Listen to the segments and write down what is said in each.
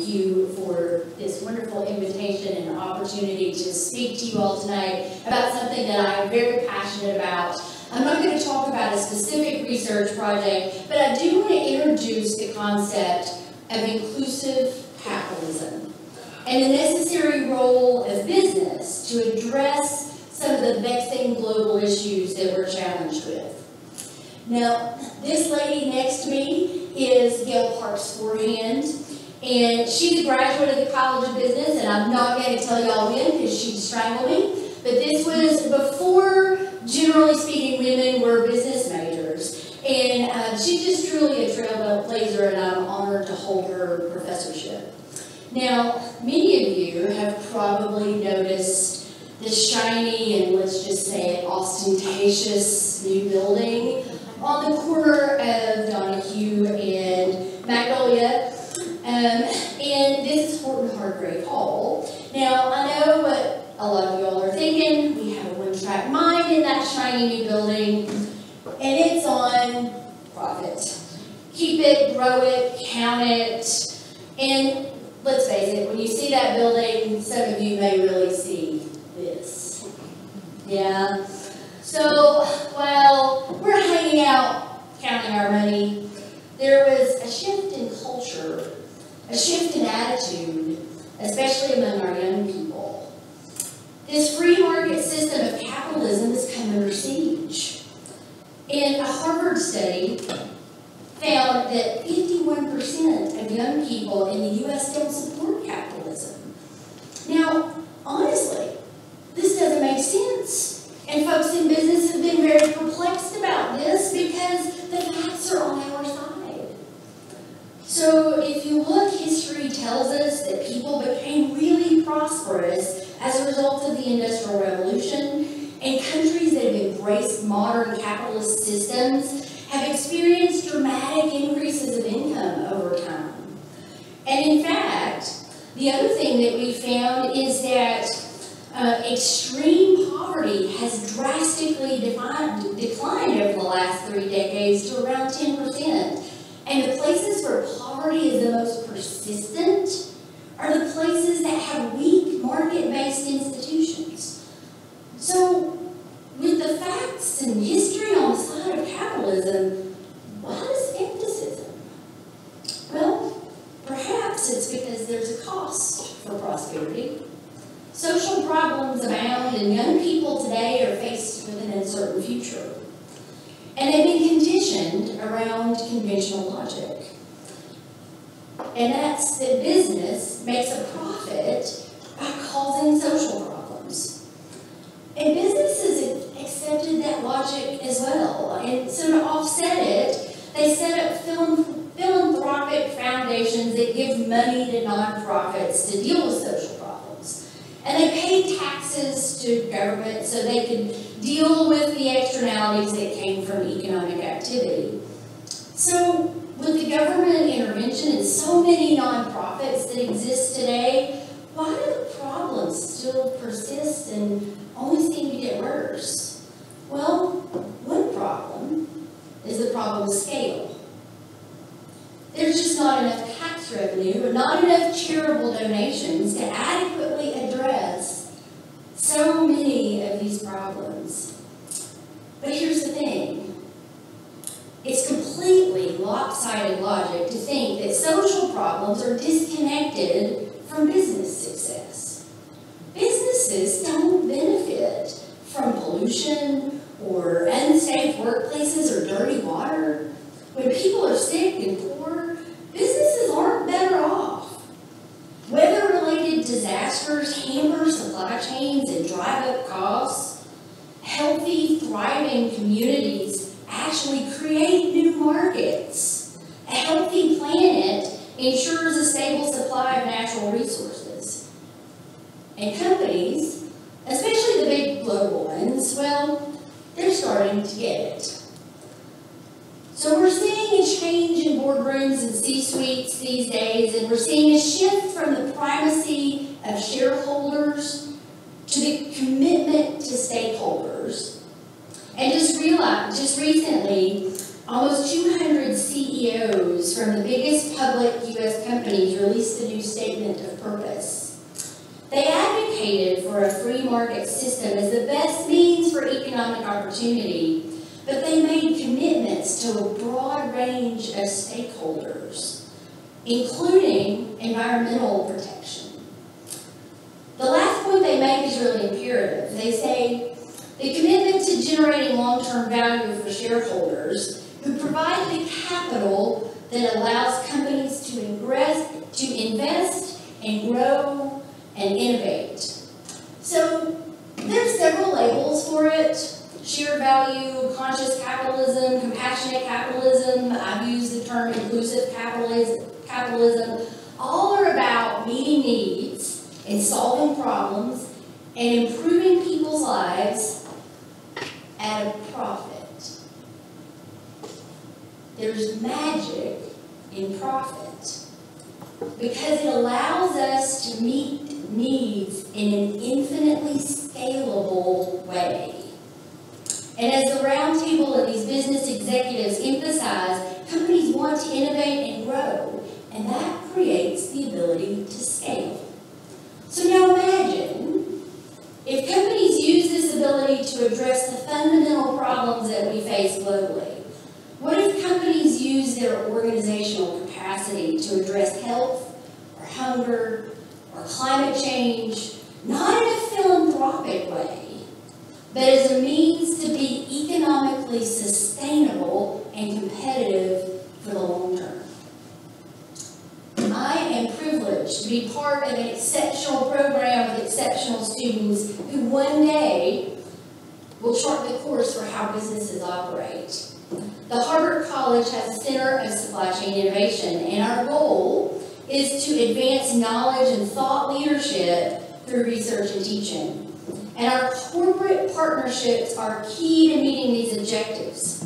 you for this wonderful invitation and opportunity to speak to you all tonight about something that I'm very passionate about. I'm not going to talk about a specific research project, but I do want to introduce the concept of inclusive capitalism and the necessary role of business to address some of the vexing global issues that we're challenged with. Now, this lady next to me is Gayle Parks Forehand. And she's a graduate of the College of Business, and I'm not going to tell y'all when because she strangled me. But this was before, generally speaking, women were business majors. And uh, she's just truly a trailblazer, and I'm honored to hold her professorship. Now, many of you have probably noticed the shiny and let's just say ostentatious new building on the corner of Donahue and Magnolia um, and this is Horton Hardgrave Hall. Now, I know what a lot of y'all are thinking. We have a one-track mind in that shiny new building, and it's on profit. Keep it, grow it, count it, and let's face it, when you see that building, some of you may really see this. Yeah. So, while we're hanging out counting our money, there was a shift in culture a shift in attitude, especially among our young people. This free market system of capitalism has come under siege. And a Harvard study found that 51% of young people in the U.S. don't support capitalism. Now, honestly, this doesn't make sense. And folks in business have been very perplexed about this because the facts are on our side. So if you look, history tells us that people became really prosperous as a result of the Industrial Revolution, and countries that have embraced modern capitalist systems have experienced dramatic increases of income over time. And in fact, the other thing that we found is that uh, extreme poverty has drastically defined, declined over the last three decades to around 10%. And the places where poverty is the most persistent are the places that have weak market-based institutions. So, with the facts and history on the side of capitalism, why the skepticism? Well, perhaps it's because there's a cost for prosperity. Social problems abound, and young people today are faced with an uncertain future. And they've been conditioned around conventional logic. And that's that business makes a profit by causing social problems. And businesses accepted that logic as well. And so to offset it, they set up philanthropic foundations that give money to nonprofits to deal with social. And they pay taxes to government so they can deal with the externalities that came from economic activity. So, with the government intervention and so many nonprofits that exist today, why do the problems still persist and only seem to get worse? Well, one problem is the problem of scale. There's just not enough tax revenue or not enough charitable donations to adequately so many of these problems. But here's the thing. It's completely lopsided logic to think that social problems are disconnected from business success. Businesses don't benefit from pollution or unsafe workplaces or dirty water. When people are sick and poor, businesses aren't better off. Weather-related disasters hamper supply chains and costs. Healthy, thriving communities actually create new markets. A healthy planet ensures a stable supply of natural resources. And companies, especially the big global ones, well, they're starting to get it. So we're seeing a change in boardrooms and C-suites these days, and we're seeing a shift from the primacy of shareholders to the commitment to stakeholders. And just recently, almost 200 CEOs from the biggest public U.S. companies released a new statement of purpose. They advocated for a free market system as the best means for economic opportunity, but they made commitments to a broad range of stakeholders, including environmental protection. The last point they make is really imperative. They say the commitment to generating long-term value for shareholders who provide the capital that allows companies to invest, to invest and grow and innovate. So there's several labels for it. Shared value, conscious capitalism, compassionate capitalism, I've used the term inclusive capitalism. All are about meeting needs and solving problems and improving people's lives at a profit. There's magic in profit because it allows us to meet needs in an infinitely scalable way. And as the roundtable of these business executives emphasize, companies want to innovate and grow, and that creates the ability to scale. So now imagine if companies use this ability to address the fundamental problems that globally. What if companies use their organizational capacity to address health or hunger or climate change, not in a philanthropic way, but as a means to be economically sustainable and competitive for the long term? I am privileged to be part of an exceptional program with exceptional students who one day will chart the course for how businesses operate. The Harbert College has a Center of Supply Chain Innovation, and our goal is to advance knowledge and thought leadership through research and teaching. And our corporate partnerships are key to meeting these objectives.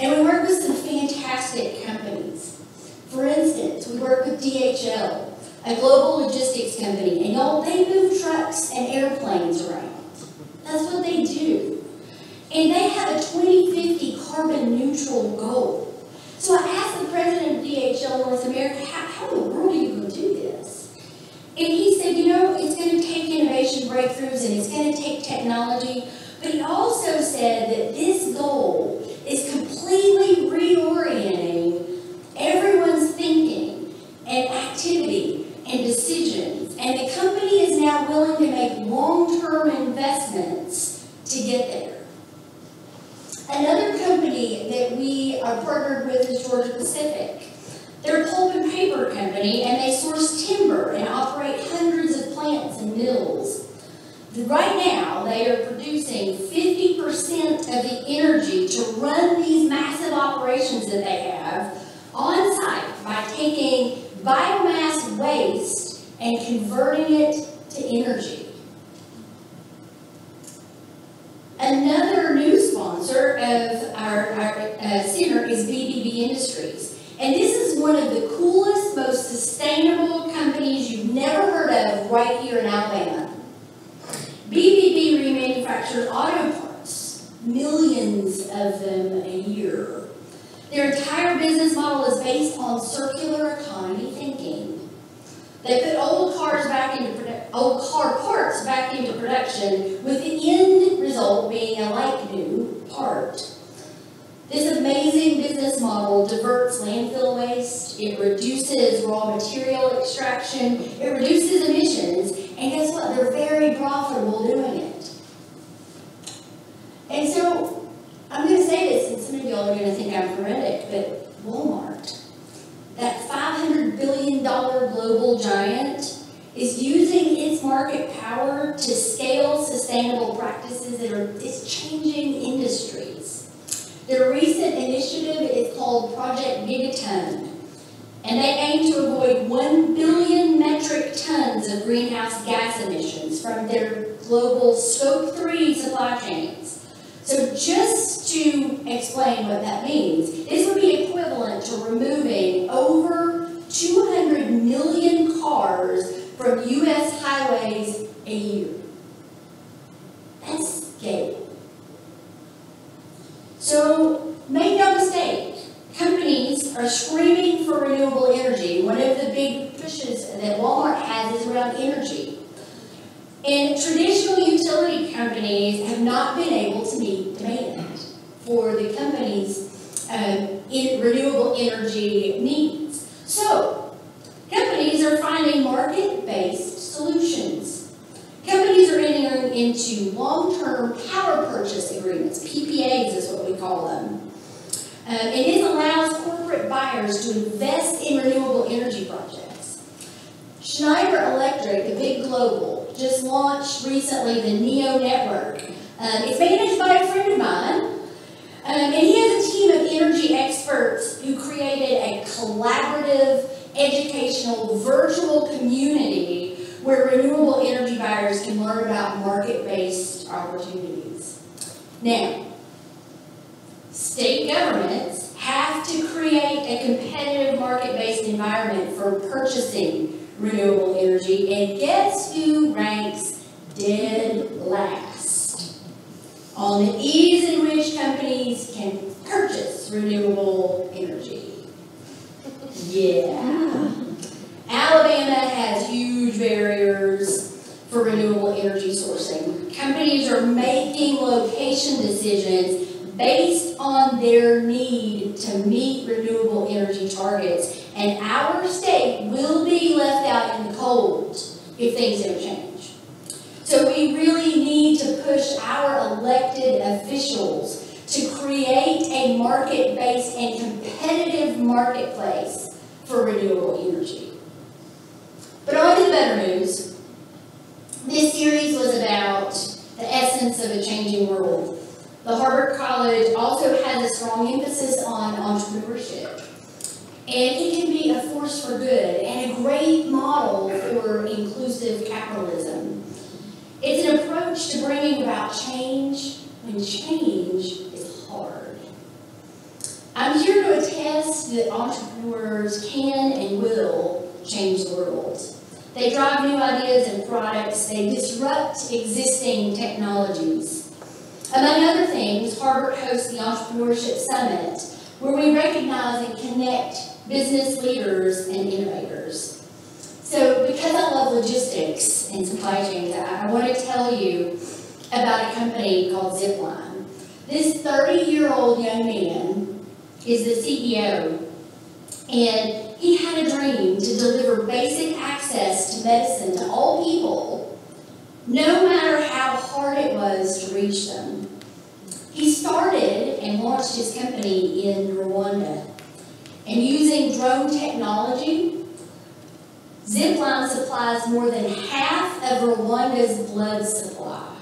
And we work with some fantastic companies. For instance, we work with DHL, a global logistics company, and y'all, they move trucks and airplanes around. That's what they do. And they have a 2050 carbon neutral goal. So I asked the president of DHL North America, how, how in the world are you going to do this? And he said, you know, it's going to take innovation breakthroughs and it's going to take technology. But he also said that this goal is completely reorienting everyone's thinking and activity and decisions. And the company is now willing to make long-term investments to get there. Another company that we are partnered with is Georgia Pacific. They're a pulp and paper company, and they source timber and operate hundreds of plants and mills. Right now, they are producing 50% of the energy to run these massive operations that they have on site by taking biomass waste and converting it to energy. Another new sponsor of our, our uh, center is BBB Industries. And this is one of the coolest, most sustainable companies you've never heard of right here in Alabama. BBB remanufactures auto parts, millions of them a year. Their entire business model is based on circular economy thinking. They put old cars back into old car parts back into production, with the end result being a like new part. This amazing business model diverts landfill waste, it reduces raw material extraction, it reduces emissions, and guess what? They're very profitable doing it. And so, I'm going to say this, and some of y'all are going to think I'm heretic, but Walmart that $500 billion global giant is using its market power to scale sustainable practices that are is changing industries. Their recent initiative is called Project Gigaton, and they aim to avoid 1 billion metric tons of greenhouse gas emissions from their global Scope 3 supply chains. So just to explain what that means. This would be equivalent to removing over 200 million cars from U.S. highways a year. That's scary. So make no mistake, companies are screaming for renewable energy. One of the big pushes that Walmart has is around energy. And traditional utility companies have not been able to meet demand for the company's in renewable energy needs. So, companies are finding market-based solutions. Companies are entering into long-term power purchase agreements, PPAs is what we call them. Um, and it allows corporate buyers to invest in renewable energy projects. Schneider Electric, the big global, just launched recently the NEO network. Um, it's managed by a friend of mine, um, and he has a team of energy experts who created a collaborative, educational, virtual community where renewable energy buyers can learn about market-based opportunities. Now, state governments have to create a competitive market-based environment for purchasing renewable energy, and guess who ranks dead last on the ease in which companies can purchase renewable energy? Yeah. Alabama has huge barriers for renewable energy sourcing. Companies are making location decisions based on their need to meet renewable energy targets, and our state will be left out in the cold if things don't change. So we really need to push our elected officials to create a market-based and competitive marketplace for renewable energy. But on to the better news. This series was about the essence of a changing world. The Harbert College also has a strong emphasis on entrepreneurship. And it can be a force for good and a great model for inclusive to bringing about change when change is hard. I'm here to attest that entrepreneurs can and will change the world. They drive new ideas and products, they disrupt existing technologies. Among other things, Harbert hosts the Entrepreneurship Summit, where we recognize and connect business leaders and innovators. Because I love logistics and supply chains, I, I want to tell you about a company called Zipline. This 30 year old young man is the CEO, and he had a dream to deliver basic access to medicine to all people, no matter how hard it was to reach them. He started and launched his company in Rwanda. And using drone technology, Zipline supplies more than half of Rwanda's blood supply.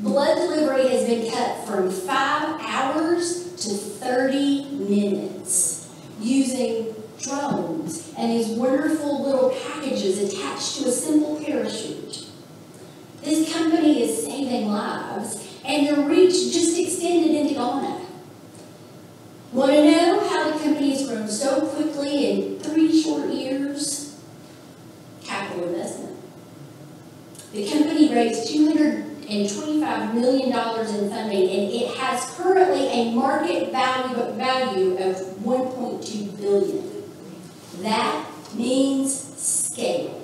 Blood delivery has been cut from five hours to 30 minutes using drones and these wonderful little packages attached to a simple parachute. This company is saving lives and their reach just extended into Ghana. Want to know how the company has grown so quickly in three short years? Capital investment. The company raised $225 million in funding, and it has currently a market value, value of 1.2 billion. That means scale.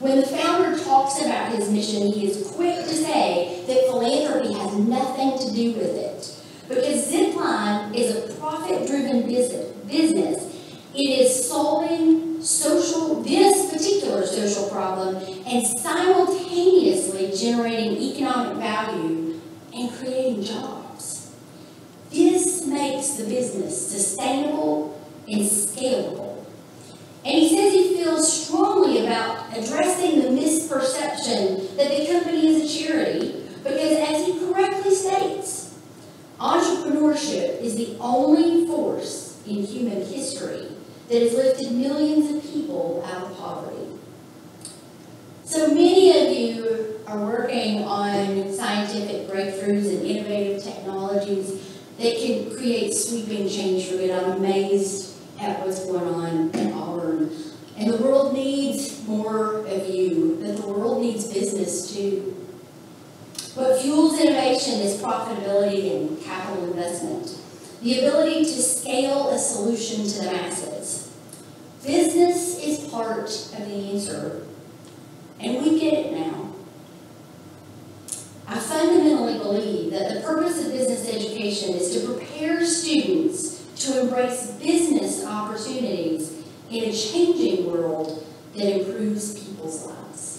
When the founder talks about his mission, he is quick to say that philanthropy has nothing to do with it. Because Zipline is a profit-driven business. It is solving social, this particular social problem and simultaneously generating economic value and creating jobs. This makes the business sustainable and scalable. And he says he feels strongly about addressing the misperception that the company is a charity because, as he correctly states, entrepreneurship is the only force in human history that has lifted millions of people out of poverty. So many of you are working on scientific breakthroughs and innovative technologies that can create sweeping change for good. I'm amazed at what's going on in Auburn. And the world needs more of you, but the world needs business too. What fuels innovation is profitability and capital investment, the ability to scale a solution to the masses. Business is part of the answer, and we get it that the purpose of business education is to prepare students to embrace business opportunities in a changing world that improves people's lives.